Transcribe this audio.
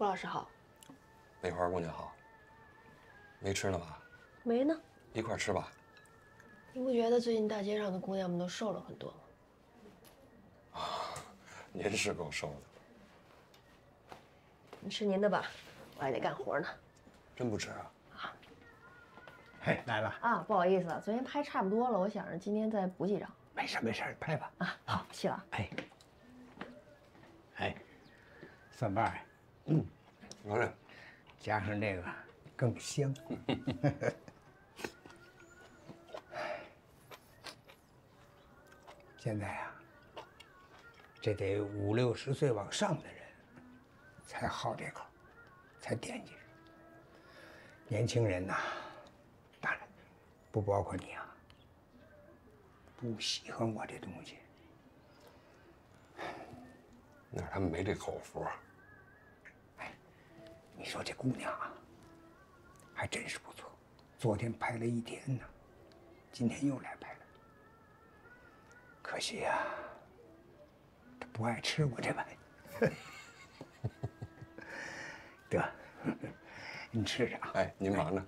顾老师好，梅花姑娘好。没吃呢吧？没呢。一块吃吧。你不觉得最近大街上的姑娘们都瘦了很多吗？啊，您是够瘦的。你吃您的吧，我还得干活呢。真不吃啊？啊。嘿，来了啊！不好意思，昨天拍差不多了，我想着今天再补几张。没事没事，拍吧。啊，好，谢了。哎，哎，蒜瓣，嗯，拿着，加上这个更香。现在啊，这得五六十岁往上的人才好这口，才惦记着。年轻人呐，当然不包括你啊，不喜欢我这东西。那是他们没这口福。哎，你说这姑娘啊，还真是不错。昨天拍了一天呢，今天又来拍了。可惜呀，她不爱吃我这玩意。得，你吃着啊。哎，您忙着。